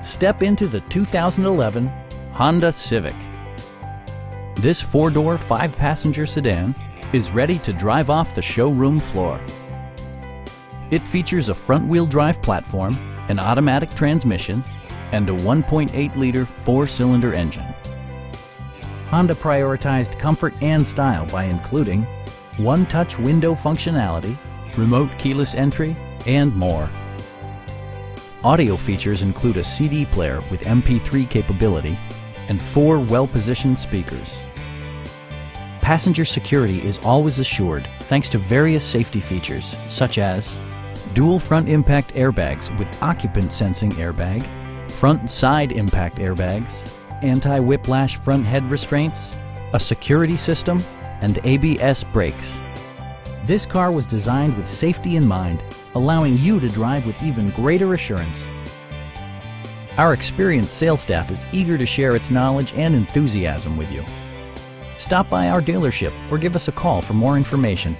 Step into the 2011 Honda Civic. This four-door, five-passenger sedan is ready to drive off the showroom floor. It features a front-wheel drive platform, an automatic transmission, and a 1.8-liter four-cylinder engine. Honda prioritized comfort and style by including one-touch window functionality, remote keyless entry, and more. Audio features include a CD player with MP3 capability and four well-positioned speakers. Passenger security is always assured thanks to various safety features such as dual front impact airbags with occupant sensing airbag, front side impact airbags, anti-whiplash front head restraints, a security system, and ABS brakes. This car was designed with safety in mind, allowing you to drive with even greater assurance. Our experienced sales staff is eager to share its knowledge and enthusiasm with you. Stop by our dealership or give us a call for more information.